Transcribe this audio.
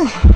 Oh.